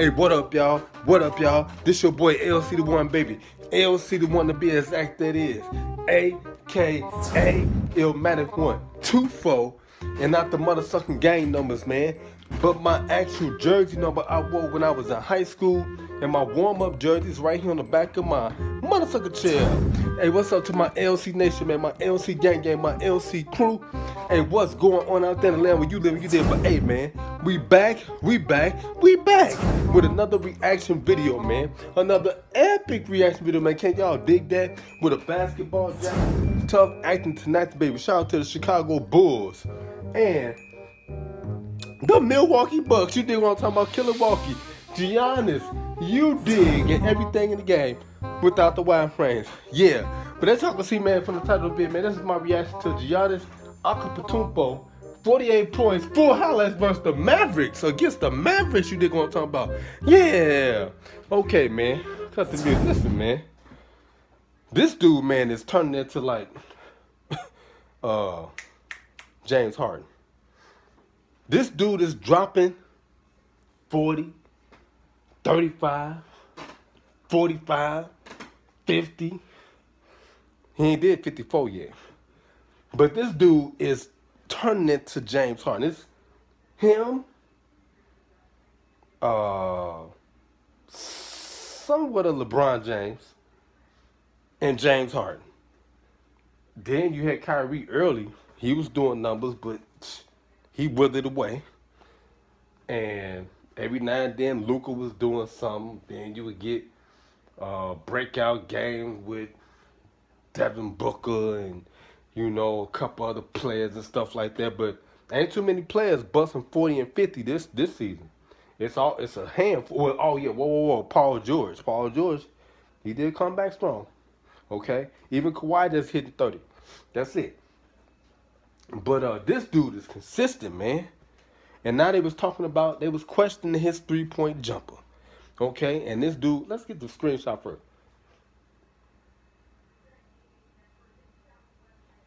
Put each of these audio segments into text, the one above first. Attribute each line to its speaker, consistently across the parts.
Speaker 1: Hey, what up, y'all? What up, y'all? This your boy LC the one, baby. LC the one to be exact, that is. AKA Illmatic one, two, four, and not the motherfucking gang numbers, man. But my actual jersey number I wore when I was in high school, and my warm-up jersey is right here on the back of my motherfucker chair. Hey, what's up to my LC Nation, man? My LC gang gang, my LC crew. Hey, what's going on out there in the land where you live, you did? But hey, man, we back, we back, we back with another reaction video, man. Another epic reaction video, man. Can't y'all dig that? With a basketball jacket, tough acting tonight, baby. Shout out to the Chicago Bulls and the Milwaukee Bucks. You dig what I'm talking about? Killer Walkie. Giannis, you dig and everything in the game without the wide frames. Yeah. But that's all I can see, man, from the title video, man. This is my reaction to Giannis Antetokounmpo. 48 points, full highlights versus the Mavericks. Against the Mavericks, you dig what I'm talking about? Yeah. Okay, man. Cut the music. Listen, man. This dude, man, is turning into like uh James Harden. This dude is dropping 40, 35, 45, 50. He ain't did 54 yet. But this dude is turning into James Harden. It's him, uh, somewhat of LeBron James, and James Harden. Then you had Kyrie early. He was doing numbers, but he withered away. And every now and then Luka was doing something. Then you would get uh, breakout games with Devin Booker and you know a couple other players and stuff like that. But ain't too many players busting forty and fifty this this season. It's all it's a handful. oh yeah, whoa whoa whoa. Paul George, Paul George, he did come back strong. Okay, even Kawhi just hit thirty. That's it. But uh, this dude is consistent, man. And now they was talking about, they was questioning his three-point jumper. Okay, and this dude, let's get the screenshot first.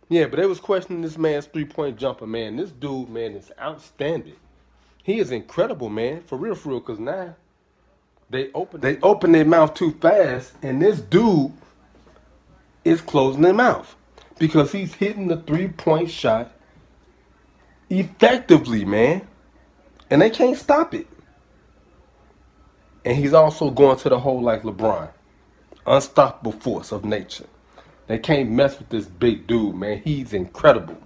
Speaker 1: Yeah, but they was questioning this man's three-point jumper, man. This dude, man, is outstanding. He is incredible, man. For real, for real, because now they open they open their mouth too fast, and this dude is closing their mouth because he's hitting the three-point shot effectively, man. And they can't stop it. And he's also going to the hole like LeBron. Unstoppable force of nature. They can't mess with this big dude, man. He's incredible.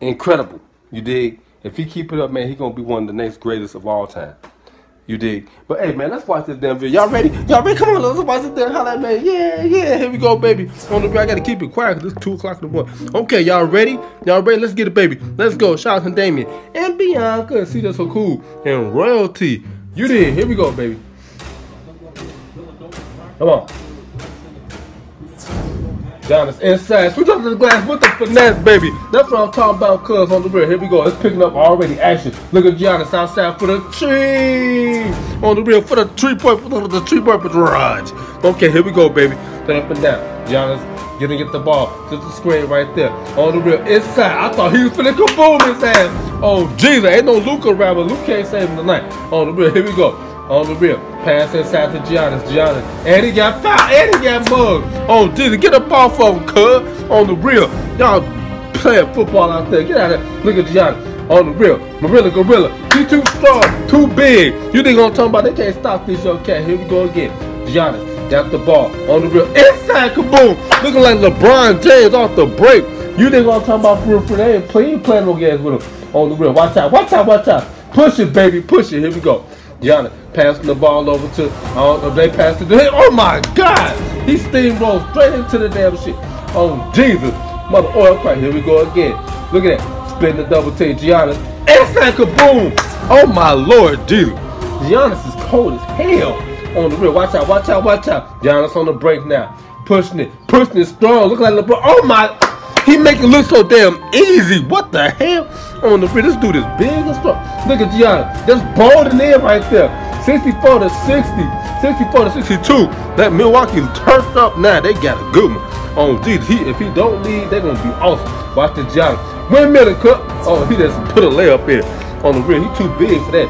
Speaker 1: Incredible. You dig? If he keep it up, man, he gonna be one of the next greatest of all time. You dig? But hey, man, let's watch this damn video. Y'all ready? Y'all ready? Come on, let's watch this damn holla, man. Yeah, yeah. Here we go, baby. On the I gotta keep it quiet because it's two o'clock in the morning. Okay, y'all ready? Y'all ready? Let's get it, baby. Let's go. Shout out to Damian and Bianca. See, that's so cool. And royalty. You did. Here we go, baby. Come on. Giannis inside. Switch up the glass with the finesse, baby. That's what I'm talking about, cuz on the rear. Here we go. It's picking up already action. Look at Giannis outside for the tree. On the rear for the three point for the three point barrage. Okay, here we go, baby. Then up and down. Giannis to get the ball. Just the screen right there. On the rear. Inside. I thought he was finna kaboom his ass. Oh, Jesus. Ain't no Luka around, but Luka can't save him tonight. On the rear. Here we go on the real. Pass inside to Giannis. Giannis. And he got fouled. And he got mugged. Oh, Jesus. Get up off of him, cuz. On the real. Y'all playing football out there. Get out of there. Look at Giannis. On the real. Marilla Gorilla. He too strong. Too big. You think I'm talking about they can't stop this young cat. Here we go again. Giannis. Got the ball. On the real. Inside kaboom. Looking like LeBron James off the break. You think I'm talking about for real? For they ain't playing playing no games with him. On the real. Watch out. Watch out. Watch out. Push it, baby. Push it. Here we go. Giannis passing the ball over to, uh, they passed it to him. Oh my God! He steamrolled straight into the damn shit. Oh Jesus. Mother oil crack. Here we go again. Look at that. Spin the double team. Giannis. Inside kaboom! Oh my Lord, dude. Giannis is cold as hell on the real. Watch out, watch out, watch out. Giannis on the break now. Pushing it, pushing it strong. Look like LeBron. Oh my. He make it look so damn easy. What the hell? On the real, this dude is big and fuck. Look at Giannis. Just bolting in right there. 64 to 60. 64 to 62. That Milwaukee turfed up now. They got a good one. Oh, geez. He, if he don't lead, they're going to be awesome. Watch the Giannis. Windmill cup. Oh, he just put a layup in. On the real, he too big for that.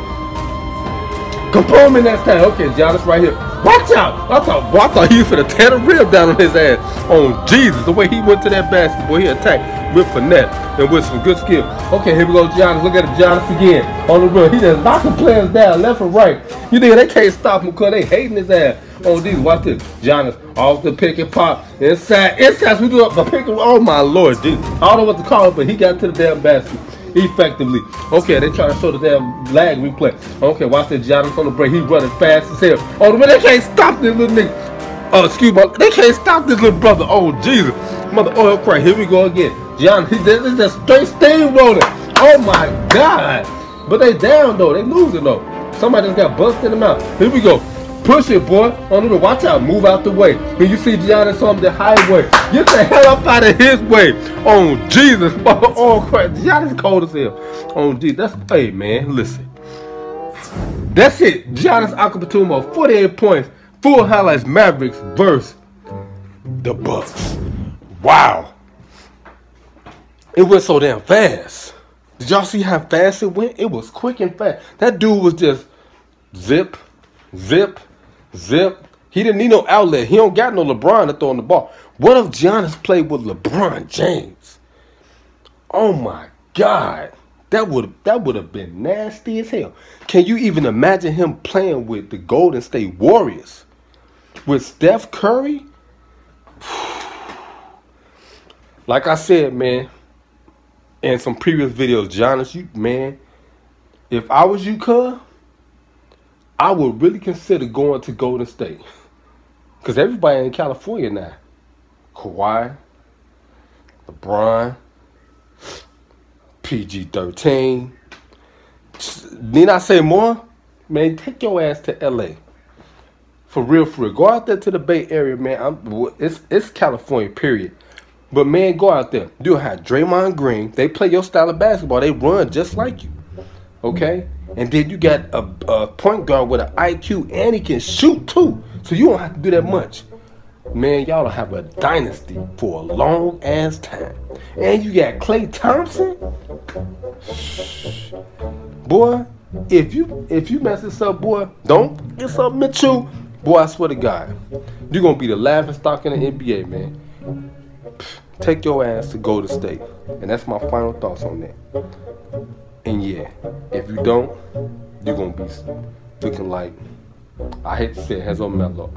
Speaker 1: Kaboom in that time. Okay, Giannis right here. Watch out! I thought, I thought he was gonna tear the rib down on his ass. On Jesus, the way he went to that basket, boy, he attacked with finesse and with some good skill. Okay, here we go, Giannis. Look at it, Giannis again. On the run. He just knocking players down left and right. You think they can't stop him because they hating his ass. Oh, on these, watch this. Giannis off the pick and pop. Inside, inside, we do up the pick and Oh my lord, dude, I don't know what to call it, but he got to the damn basket effectively. Okay, they trying to show the damn lag replay. Okay, watch that Giannis on the break. He's running fast as hell. Oh, man, they can't stop this little nigga. Oh, excuse me. They can't stop this little brother. Oh, Jesus. Mother oh, oil crack. Here we go again. Giannis, this is just straight steamrolling. Oh, my God. But they down, though. They losing, though. Somebody just got busted in the mouth. Here we go. Push it, boy. On the watch out. Move out the way. When you see Giannis on the highway, get the hell up out of his way. On Jesus. Oh, crap. Giannis cold as hell. On Jesus. That's, hey, man, listen. That's it. Giannis Antetokounmpo, 48 points. Full highlights Mavericks versus the Bucks. Wow. It went so damn fast. Did y'all see how fast it went? It was quick and fast. That dude was just zip, zip, Zip. He didn't need no outlet. He don't got no LeBron to throw on the ball. What if Giannis played with LeBron James? Oh my God. That would that would have been nasty as hell. Can you even imagine him playing with the Golden State Warriors? With Steph Curry? Like I said, man, in some previous videos, Giannis, you man, if I was you, cuz, I would really consider going to Golden State. Because everybody in California now. Kawhi, LeBron, PG 13. Need I say more? Man, take your ass to LA. For real, for real. Go out there to the Bay Area, man. I'm, it's, it's California, period. But man, go out there. Do have Draymond Green. They play your style of basketball. They run just like you. Okay? Mm-hmm. And then you got a, a point guard with an IQ and he can shoot too. So you don't have to do that much. Man, y'all will have a dynasty for a long ass time. And you got Klay Thompson. Boy, if you if you mess this up, boy, don't get something up Mitchell. Boy, I swear to God, you're gonna be the laughing stock in the NBA, man. Take your ass to Golden State. And that's my final thoughts on that. And yeah, if you don't, you're gonna be looking like I hate to say it, has on mellow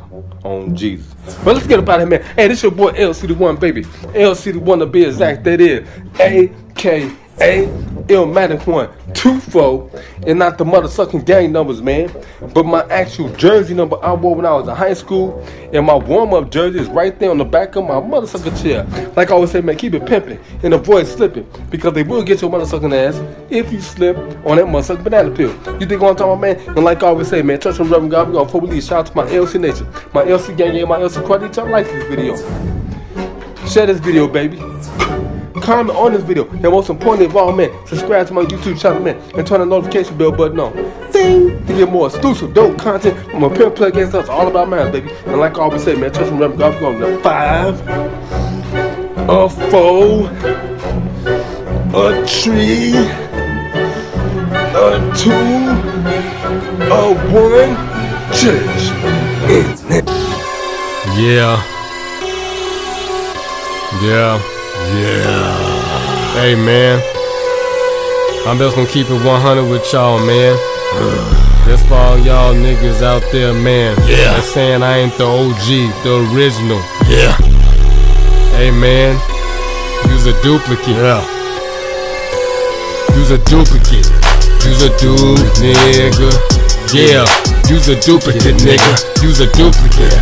Speaker 1: on Jesus. But let's get up out of here, man. Hey, this your boy LC the one, baby. LC the one to be exact. That is A K A Illmatic one two four and not the motherfucking gang numbers, man. But my actual jersey number I wore when I was in high school, and my warm up jersey is right there on the back of my mother sucker chair. Like I always say, man, keep it pimping and avoid slipping because they will get your motherfucking ass if you slip on that motherfucking banana peel. You think I'm talking about, man? And like I always say, man, trust from Reverend God. We gonna we leave. Shout out to my LC Nation, my LC gang, and my LC quality. Y'all like this video? Share this video, baby comment on this video, and most importantly of all, man, subscribe to my YouTube channel, man, and turn the notification bell button on. Ding! To get more exclusive, dope content from my pimp plug against us, all about man, baby. And like I always say, man, me, remember, God, going to five, a four, a three, a two, a one, church.
Speaker 2: Yeah. Yeah. Yeah. Hey, man. I'm just gonna keep it 100 with y'all, man. Just for all y'all niggas out there, man.
Speaker 3: Yeah.
Speaker 2: That's saying I ain't the OG, the original.
Speaker 3: Yeah.
Speaker 2: Hey, man. You's a duplicate.
Speaker 3: Yeah.
Speaker 2: You's a duplicate. You's a dude, nigga. Yeah. You's a duplicate, nigga. You's a duplicate.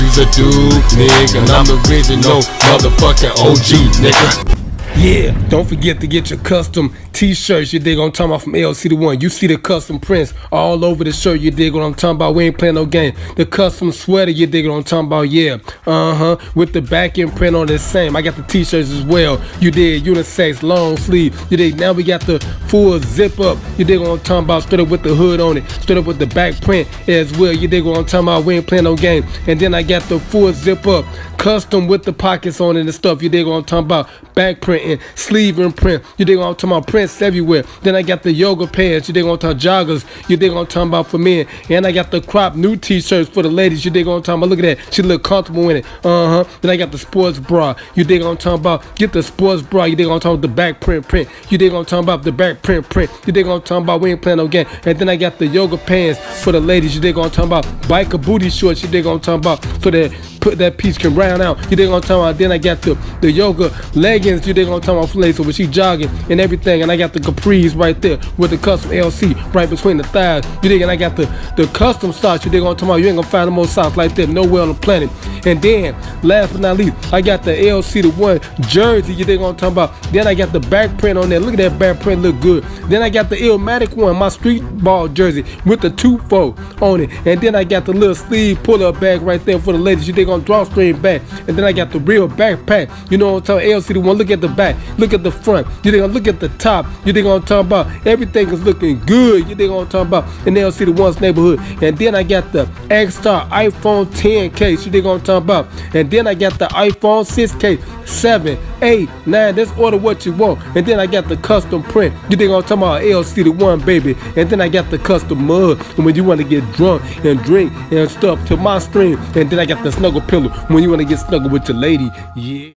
Speaker 2: You's a dude, nigga, I'm the original motherfucking OG, nigga. Yeah, don't forget to get your custom t-shirts, you dig what I'm talking about from LC the one. You see the custom prints all over the shirt, you dig what I'm talking about. We ain't playing no game. The custom sweater, you dig what I'm talking about, yeah. Uh-huh. With the back end print on the same. I got the t-shirts as well. You did unisex, long sleeve. You dig now we got the full zip up. You dig what I'm talking about, straight up with the hood on it, straight up with the back print as well. You dig what I'm talking about. We ain't playing no game. And then I got the full zip up
Speaker 1: custom with the pockets on it and stuff. You dig what I'm talking about? Back printing, sleeve imprint. You dig what I'm talking about? Prints everywhere. Then I got the yoga pants. You dig what I'm talking joggers. You dig what I'm talking about for men. And I got the crop new t-shirts for the ladies. You dig what I'm talking about? Look at that. She look comfortable in it. Uh huh. Then I got the sports bra. You dig what I'm talking about? Get the sports bra. You dig what I'm talking about? The back print print. You dig what I'm talking about? The back print print. You dig what I'm talking about? We ain't playing no game. And then I got the yoga pants for the ladies. You dig what I'm talking about? Biker booty shorts. You dig what I'm talking about? So that put that piece can round out. You dig what I'm talking about? Then I got the the yoga leggings. You dig what I'm talking about? Flay. So when she jogging and everything, and I got the capris right there with the custom LC right between the thighs. You dig? And I got the the custom socks. You dig what I'm talking about? You ain't gonna find the most socks like that nowhere on the planet. And then last but not least, I got the LC the one jersey. You dig what I'm talking about? Then I got the back print on there. Look at that back print, look good. Then I got the Illmatic one, my street ball jersey with the two fold on it. And then I got the little sleeve pull up bag right there for the ladies. You dig on drawstring back. And then I got the real backpack. You know what I'm talking LC the one. Look at the back. Look at the front. You dig on look at the top. You dig on talking about everything is looking good. You dig on talking about in the one's neighborhood. And then I got the X-Star iPhone 10 case. You dig on talking about. And then I got the iPhone 6 case. 7, 8, 9. Let's order what you want. And then I got the custom print. You think I'm talking about LC the one, baby. And then I got the custom mug. And when you want to get drunk and drink and stuff to my stream. And then I got the snuggle pillow when you want to get snuggled with your lady. Yeah.